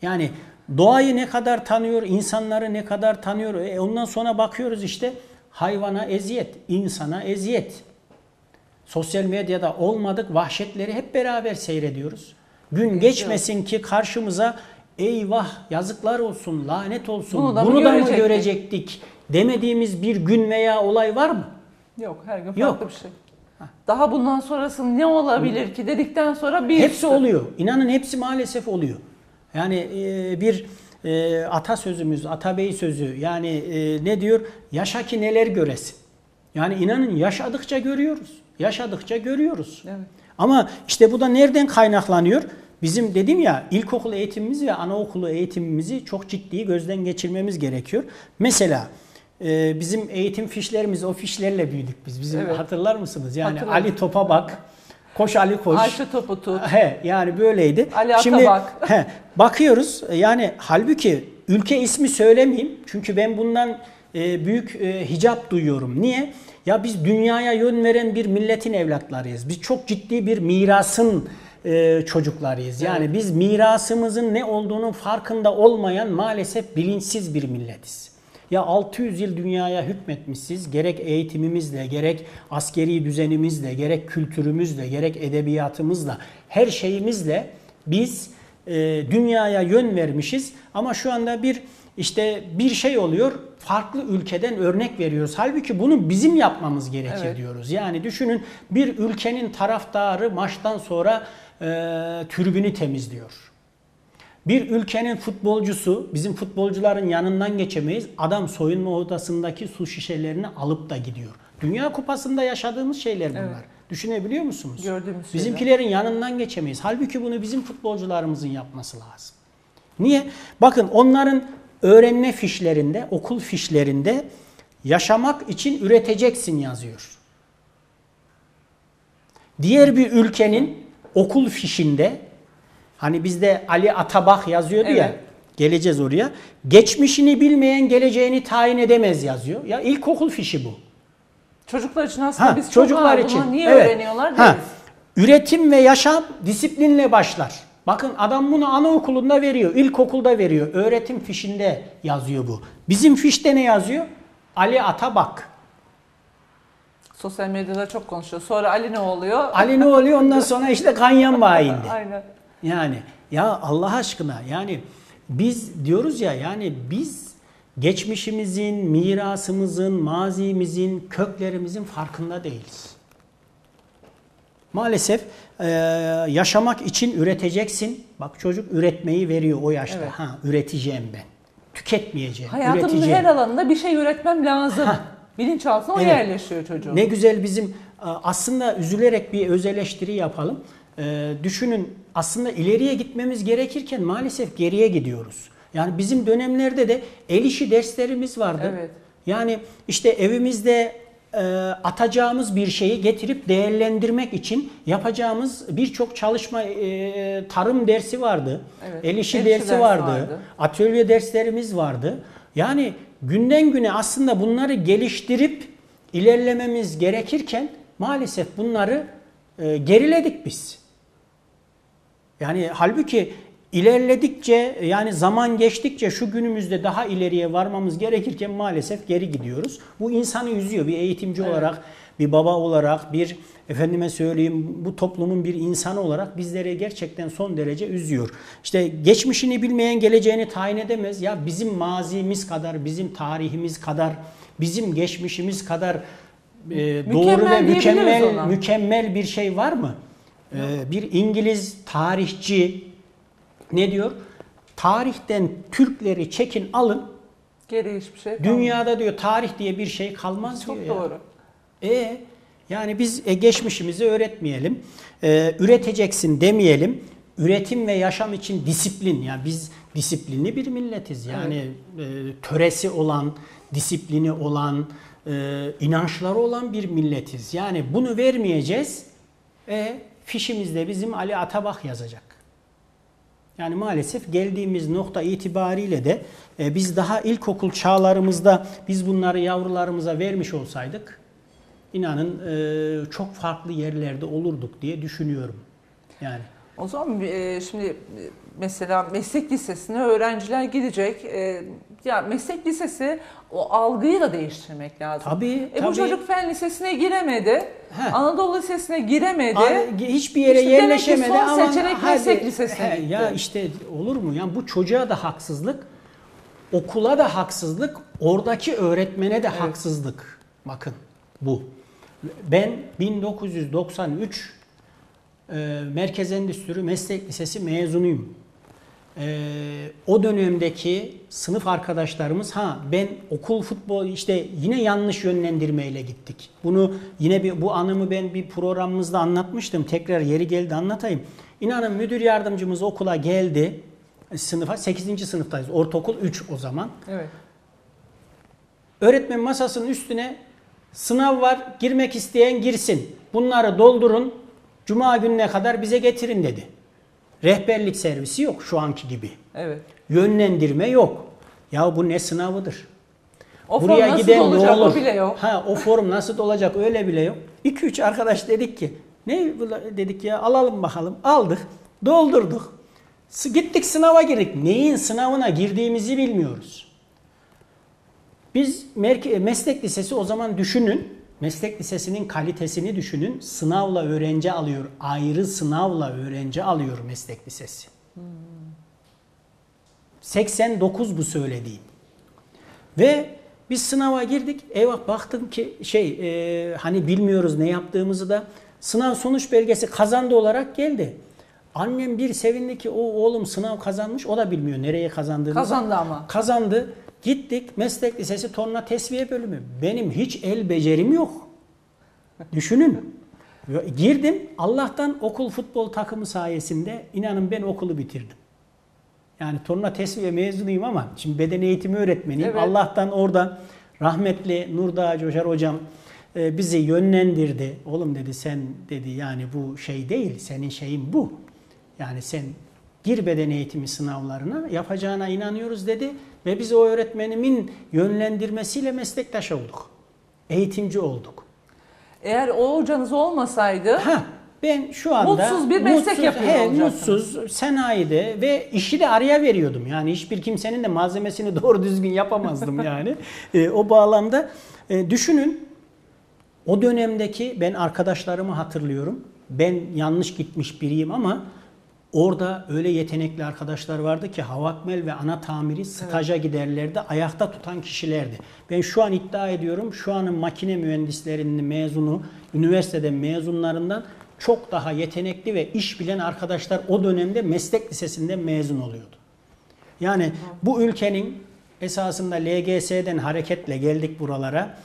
S2: Yani doğayı ne kadar tanıyor, insanları ne kadar tanıyor. E ondan sonra bakıyoruz işte hayvana eziyet, insana eziyet. Sosyal medyada olmadık vahşetleri hep beraber seyrediyoruz. Gün geçmesin ki karşımıza eyvah yazıklar olsun, lanet olsun, bunu da, bunu mı, da mı görecektik demediğimiz bir gün veya olay var mı?
S1: Yok, her gün farklı Yok. bir şey. Daha bundan sonrası ne olabilir ki dedikten sonra bir
S2: Hepsi üstü. oluyor. İnanın hepsi maalesef oluyor. Yani e, bir e, atasözümüz, atabey sözü yani e, ne diyor? Yaşa ki neler göresin. Yani inanın yaşadıkça görüyoruz. Yaşadıkça görüyoruz. Evet. Ama işte bu da nereden kaynaklanıyor? Bizim dedim ya ilkokul eğitimimiz ve anaokulu eğitimimizi çok ciddi gözden geçirmemiz gerekiyor. Mesela e, bizim eğitim fişlerimiz o fişlerle büyüdük biz. Bizim evet. hatırlar mısınız? Yani Ali topa bak. Koş Ali koş.
S1: Ayşe topu tut.
S2: He, yani böyleydi.
S1: Ali Ata Şimdi, bak.
S2: He, bakıyoruz yani halbuki ülke ismi söylemeyeyim. Çünkü ben bundan e, büyük e, hicap duyuyorum. Niye? Ya biz dünyaya yön veren bir milletin evlatlarıyız. Biz çok ciddi bir mirasın e, çocuklarıyız. Yani evet. biz mirasımızın ne olduğunun farkında olmayan maalesef bilinçsiz bir milletiz. Ya 600 yıl dünyaya hükmetmişiz. Gerek eğitimimizle, gerek askeri düzenimizle, gerek kültürümüzle, gerek edebiyatımızla, her şeyimizle biz e, dünyaya yön vermişiz. Ama şu anda bir işte bir şey oluyor farklı ülkeden örnek veriyoruz. Halbuki bunu bizim yapmamız gerekir evet. diyoruz. Yani düşünün bir ülkenin taraftarı maçtan sonra e, tribünü temizliyor. Bir ülkenin futbolcusu bizim futbolcuların yanından geçemeyiz. Adam soyunma odasındaki su şişelerini alıp da gidiyor. Dünya Kupası'nda yaşadığımız şeyler bunlar. Evet. Düşünebiliyor musunuz?
S1: Gördüğümüz
S2: Bizimkilerin şeyler. yanından geçemeyiz. Halbuki bunu bizim futbolcularımızın yapması lazım. Niye? Bakın onların öğrenme fişlerinde, okul fişlerinde yaşamak için üreteceksin yazıyor. Diğer bir ülkenin okul fişinde hani bizde Ali Atabak yazıyordu evet. ya geleceğiz oraya. Geçmişini bilmeyen geleceğini tayin edemez yazıyor. Ya ilkokul fişi bu.
S1: Çocuklar için aslında ha, biz çocuklar çok için. niye evet. öğreniyorlar ha.
S2: Üretim ve yaşam disiplinle başlar. Bakın adam bunu anaokulunda veriyor, ilkokulda veriyor. Öğretim fişinde yazıyor bu. Bizim fişte ne yazıyor? Ali Atabak.
S1: Sosyal medyada çok konuşuyor. Sonra Ali ne oluyor?
S2: Ali ne oluyor? Ondan sonra işte Ganyan bayinde. Aynen. Yani ya Allah aşkına yani biz diyoruz ya yani biz geçmişimizin, mirasımızın, mazimizin, köklerimizin farkında değiliz. Maalesef e, yaşamak için üreteceksin. Bak çocuk üretmeyi veriyor o yaşta. Evet. Ha üreteceğim ben. Tüketmeyeceğim.
S1: Hayatımın üreteceğim. her alanında bir şey üretmem lazım. Ha. Bilinçaltına o evet. yerleşiyor çocuğun.
S2: Ne güzel bizim aslında üzülerek bir öz eleştiri yapalım. Ee, düşünün aslında ileriye gitmemiz gerekirken maalesef geriye gidiyoruz. Yani bizim dönemlerde de el işi derslerimiz vardı. Evet. Yani işte evimizde e, atacağımız bir şeyi getirip değerlendirmek için yapacağımız birçok çalışma e, tarım dersi vardı. Evet. El işi el dersi dersi vardı, vardı. Atölye derslerimiz vardı. Yani günden güne aslında bunları geliştirip ilerlememiz gerekirken maalesef bunları e, geriledik biz. Yani halbuki ilerledikçe yani zaman geçtikçe şu günümüzde daha ileriye varmamız gerekirken maalesef geri gidiyoruz. Bu insanı üzüyor bir eğitimci
S1: Evet.
S2: olarak, bir baba olarak, bir efendime söyleyeyim bu toplumun bir insanı olarak bizleri gerçekten son derece üzüyor. İşte geçmişini bilmeyen geleceğini tayin edemez. Ya bizim mazimiz kadar, bizim tarihimiz kadar, bizim geçmişimiz kadar e, doğru ve
S1: Mükemmel ona.
S2: mükemmel bir şey var mı? Ee, bir İngiliz tarihçi ne diyor? Tarihten Türkleri çekin alın.
S1: Geri hiçbir şey kalmadı.
S2: Dünyada diyor tarih diye bir şey kalmaz
S1: Çok
S2: diyor ya.
S1: doğru.
S2: E yani biz e, geçmişimizi öğretmeyelim. E, üreteceksin demeyelim. Üretim ve yaşam için disiplin. Yani biz disiplinli bir milletiz. Yani e, töresi olan, disiplini olan, e, inançları olan bir milletiz. Yani bunu vermeyeceğiz. E, fişimizde bizim Ali Atabak yazacak. Yani maalesef geldiğimiz nokta itibariyle de e, biz daha ilkokul çağlarımızda biz bunları yavrularımıza vermiş olsaydık inanın e, çok farklı yerlerde olurduk diye düşünüyorum. Yani
S1: O zaman e, şimdi e, mesela meslek lisesine öğrenciler gidecek. E, ya meslek lisesi o algıyı da değiştirmek lazım.
S2: tabii
S1: E bu
S2: tabii
S1: çocuk fen lisesine giremedi.
S2: Heh.
S1: Anadolu Lisesi'ne giremedi.
S2: Ar- hiçbir yere
S1: İşte demek ki
S2: yerleşemedi
S1: son
S2: ama
S1: seçenek
S2: hadi-
S1: meslek lisesine
S2: He,
S1: gitti.
S2: Ya işte olur mu? Yani bu çocuğa da haksızlık, okula da haksızlık, oradaki öğretmene de haksızlık. Bakın bu. Ben 1993 e, Merkez Endüstri Meslek Lisesi mezunuyum. E, o dönemdeki sınıf arkadaşlarımız ha ben okul futbol işte yine yanlış yönlendirmeyle gittik. Bunu yine bir bu anımı ben bir programımızda anlatmıştım. Tekrar yeri geldi anlatayım. İnanın müdür yardımcımız okula geldi. Sınıfa 8. sınıftayız. Ortaokul 3 o zaman.
S1: Evet.
S2: Öğretmen masasının üstüne sınav var, girmek isteyen girsin. Bunları doldurun, cuma gününe kadar bize getirin dedi. Rehberlik servisi yok şu anki gibi.
S1: Evet.
S2: Yönlendirme yok. Ya bu ne sınavıdır?
S1: O
S2: Buraya
S1: form nasıl
S2: giden
S1: olacak
S2: ne olur?
S1: o bile yok.
S2: Ha o form nasıl olacak öyle bile yok. 2-3 arkadaş dedik ki ne dedik ya alalım bakalım. Aldık, doldurduk. Gittik sınava girdik. Neyin sınavına girdiğimizi bilmiyoruz. Biz meslek lisesi o zaman düşünün. Meslek lisesinin kalitesini düşünün. Sınavla öğrenci alıyor. Ayrı sınavla öğrenci alıyor meslek lisesi. 89 bu söylediğim. Ve biz sınava girdik. Eyvah baktım ki şey e, hani bilmiyoruz ne yaptığımızı da sınav sonuç belgesi kazandı olarak geldi. Annem bir sevindi ki o oğlum sınav kazanmış. O da bilmiyor nereye kazandığını.
S1: Kazandı ama.
S2: Kazandı. Gittik meslek lisesi torna tesviye bölümü. Benim hiç el becerim yok. Düşünün. Girdim Allah'tan okul futbol takımı sayesinde inanın ben okulu bitirdim. Yani torna tesviye mezunuyum ama şimdi beden eğitimi öğretmeniyim.
S1: Evet.
S2: Allah'tan orada rahmetli Nurdağ Coşar hocam e, bizi yönlendirdi. Oğlum dedi sen dedi yani bu şey değil senin şeyin bu. Yani sen gir beden eğitimi sınavlarına yapacağına inanıyoruz dedi. Ve biz o öğretmenimin yönlendirmesiyle meslektaş olduk. Eğitimci olduk.
S1: Eğer o hocanız olmasaydı
S2: Ha, ben şu anda
S1: Mutsuz bir meslek yapıyor
S2: he. Mutsuz, sanayide ve işi de araya veriyordum. Yani hiçbir kimsenin de malzemesini doğru düzgün yapamazdım yani. E, o bağlamda e, düşünün o dönemdeki ben arkadaşlarımı hatırlıyorum. Ben yanlış gitmiş biriyim ama orada öyle yetenekli arkadaşlar vardı ki havakmel ve ana tamiri staja giderlerdi. Ayakta tutan kişilerdi. Ben şu an iddia ediyorum şu anın makine mühendislerinin mezunu, üniversiteden mezunlarından çok daha yetenekli ve iş bilen arkadaşlar o dönemde meslek lisesinden mezun oluyordu. Yani bu ülkenin esasında LGS'den hareketle geldik buralara.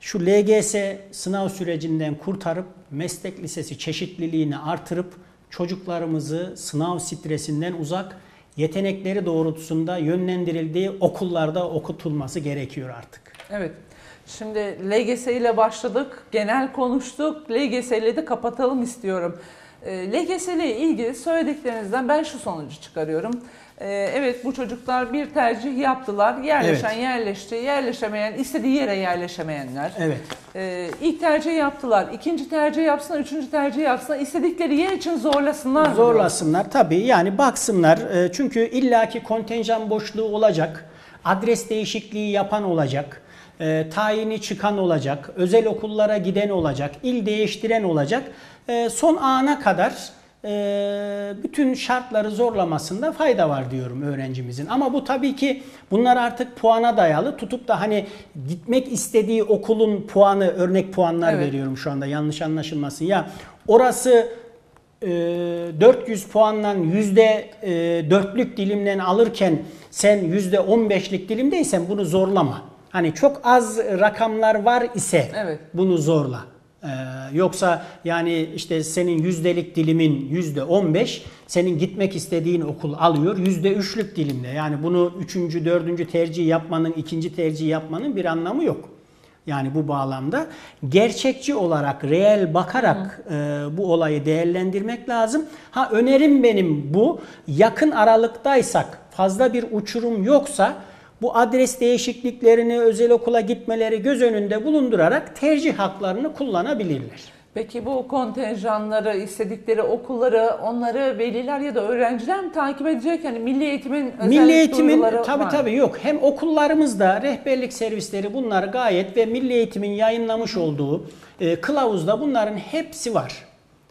S2: Şu LGS sınav sürecinden kurtarıp meslek lisesi çeşitliliğini artırıp çocuklarımızı sınav stresinden uzak yetenekleri doğrultusunda yönlendirildiği okullarda okutulması gerekiyor artık.
S1: Evet. Şimdi LGS ile başladık, genel konuştuk. LGS ile de kapatalım istiyorum. Ee, LGS ile ilgili söylediklerinizden ben şu sonucu çıkarıyorum. Ee, evet bu çocuklar bir tercih yaptılar. Yerleşen
S2: Evet.
S1: yerleşti, yerleşemeyen istediği yere yerleşemeyenler.
S2: Evet.
S1: Ee, ilk tercih yaptılar, ikinci tercih yapsınlar, üçüncü tercih yapsınlar. İstedikleri yer için zorlasınlar.
S2: Zorlasınlar tabii yani baksınlar E, çünkü illaki kontenjan boşluğu olacak. Adres değişikliği yapan olacak. E, tayini çıkan olacak. Özel okullara giden olacak. il değiştiren olacak. E, son ana kadar bütün şartları zorlamasında fayda var diyorum öğrencimizin. Ama bu tabii ki bunlar artık puana dayalı. Tutup da hani gitmek istediği okulun puanı örnek puanlar
S1: Evet.
S2: veriyorum şu anda yanlış anlaşılmasın. Ya orası e, 400 puandan yüzde e, dörtlük dilimden alırken sen yüzde 15'lik dilimdeysen bunu zorlama. Hani çok az rakamlar var ise
S1: Evet.
S2: bunu zorla. Ee, yoksa yani işte senin yüzdelik dilimin yüzde 15 senin gitmek istediğin okul alıyor yüzde üçlük dilimde. Yani bunu üçüncü, dördüncü tercih yapmanın, ikinci tercih yapmanın bir anlamı yok. Yani bu bağlamda gerçekçi olarak, reel bakarak e, bu olayı değerlendirmek lazım. Ha önerim benim bu. Yakın aralıktaysak, fazla bir uçurum yoksa bu adres değişikliklerini, özel okula gitmeleri göz önünde bulundurarak tercih haklarını kullanabilirler.
S1: Peki bu kontenjanları, istedikleri okulları, onları veliler ya da öğrenciler mi takip edecek? Yani milli eğitimin özel
S2: Milli eğitimin tabi tabi yok. Hem okullarımızda rehberlik servisleri bunlar gayet ve Milli Eğitim'in yayınlamış olduğu e, kılavuzda bunların hepsi var.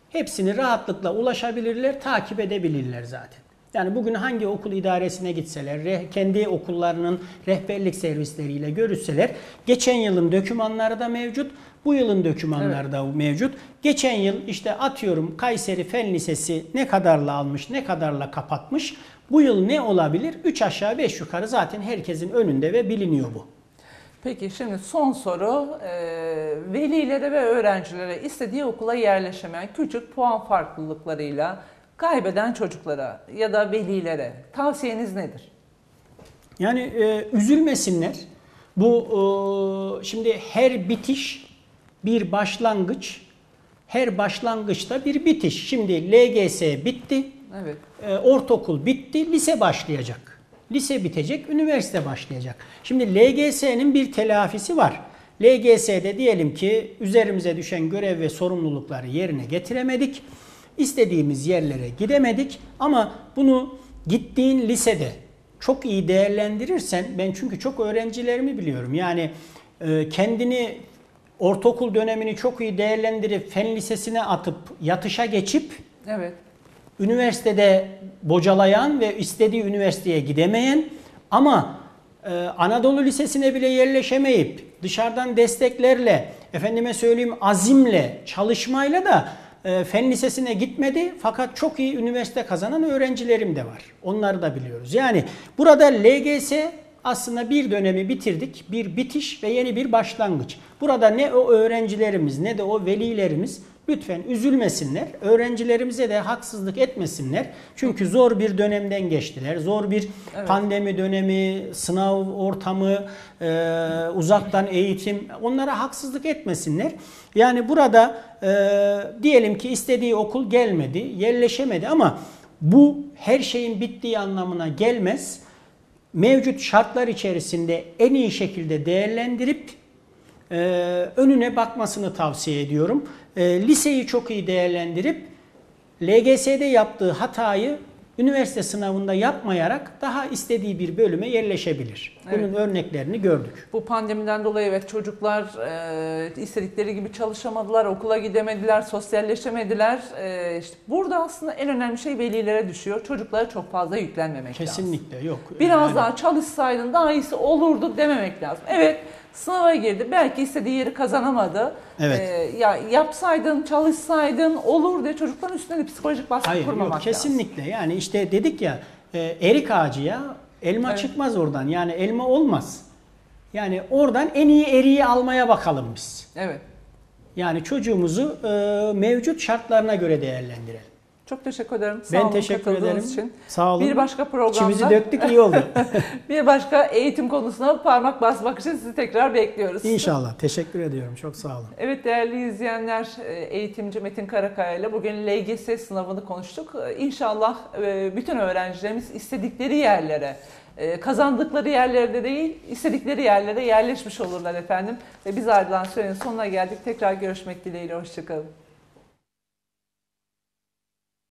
S2: Hepsini rahatlıkla ulaşabilirler, takip edebilirler zaten. Yani bugün hangi okul idaresine gitseler, kendi okullarının rehberlik servisleriyle görüşseler, geçen yılın dokümanları da mevcut, bu yılın dokümanları da mevcut. Geçen yıl işte atıyorum Kayseri Fen Lisesi ne kadarla almış, ne kadarla kapatmış. Bu yıl ne olabilir? 3 aşağı 5 yukarı zaten herkesin önünde ve biliniyor bu.
S1: Peki şimdi son soru. Ee, velilere ve öğrencilere istediği okula yerleşemeyen küçük puan farklılıklarıyla kaybeden çocuklara ya da velilere tavsiyeniz nedir?
S2: Yani e, üzülmesinler. Bu e, şimdi her bitiş bir başlangıç. Her başlangıçta bir bitiş. Şimdi LGS bitti.
S1: Evet.
S2: E, ortaokul bitti, lise başlayacak. Lise bitecek, üniversite başlayacak. Şimdi LGS'nin bir telafisi var. LGS'de diyelim ki üzerimize düşen görev ve sorumlulukları yerine getiremedik. İstediğimiz yerlere gidemedik ama bunu gittiğin lisede çok iyi değerlendirirsen ben çünkü çok öğrencilerimi biliyorum. Yani e, kendini ortaokul dönemini çok iyi değerlendirip fen lisesine atıp yatışa geçip
S1: Evet.
S2: üniversitede bocalayan ve istediği üniversiteye gidemeyen ama e, Anadolu Lisesi'ne bile yerleşemeyip dışarıdan desteklerle, efendime söyleyeyim azimle, çalışmayla da e, fen lisesine gitmedi fakat çok iyi üniversite kazanan öğrencilerim de var. Onları da biliyoruz. Yani burada LGS aslında bir dönemi bitirdik, bir bitiş ve yeni bir başlangıç. Burada ne o öğrencilerimiz ne de o velilerimiz lütfen üzülmesinler. Öğrencilerimize de haksızlık etmesinler. Çünkü zor bir dönemden geçtiler. Zor bir
S1: Evet.
S2: pandemi dönemi, sınav ortamı, e, uzaktan eğitim onlara haksızlık etmesinler. Yani burada e, diyelim ki istediği okul gelmedi, yerleşemedi ama bu her şeyin bittiği anlamına gelmez mevcut şartlar içerisinde en iyi şekilde değerlendirip e, önüne bakmasını tavsiye ediyorum. E, liseyi çok iyi değerlendirip LGS'de yaptığı hatayı üniversite sınavında yapmayarak daha istediği bir bölüme yerleşebilir. Bunun
S1: Evet.
S2: örneklerini gördük.
S1: Bu pandemiden dolayı evet çocuklar e, istedikleri gibi çalışamadılar, okula gidemediler, sosyalleşemediler. E, işte burada aslında en önemli şey velilere düşüyor. Çocuklara çok fazla yüklenmemek lazım.
S2: Kesinlikle yok.
S1: Biraz
S2: Yani-
S1: daha çalışsaydın daha iyisi olurdu dememek lazım. Evet sınava girdi belki istediği yeri kazanamadı.
S2: Evet.
S1: E, ya yapsaydın, çalışsaydın olur diye çocukların üstüne de psikolojik baskı
S2: Hayır
S1: kurmamak
S2: yok
S1: lazım.
S2: kesinlikle. Yani işte dedik ya e, erik ağacı ya elma
S1: Evet.
S2: çıkmaz oradan. Yani elma olmaz. Yani oradan en iyi eriği almaya bakalım biz.
S1: Evet.
S2: Yani çocuğumuzu e, mevcut şartlarına göre değerlendirelim.
S1: Çok teşekkür ederim. Sağ
S2: ben
S1: olun
S2: teşekkür ederim.
S1: için.
S2: Sağ olun.
S1: Bir başka programda
S2: İçimizi döktük iyi oldu.
S1: bir başka eğitim konusuna parmak basmak için sizi tekrar bekliyoruz.
S2: İnşallah. Teşekkür ediyorum. Çok sağ olun.
S1: Evet değerli izleyenler, e, eğitimci Metin Karakaya ile bugün LGS sınavını konuştuk. E, İnşallah e, bütün öğrencilerimiz istedikleri yerlere, kazandıkları yerlerde değil, istedikleri yerlere yerleşmiş olurlar efendim. Ve biz ardından sürenin sonuna geldik. Tekrar görüşmek dileğiyle, hoşçakalın.